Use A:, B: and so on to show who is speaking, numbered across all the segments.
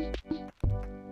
A: you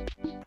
A: you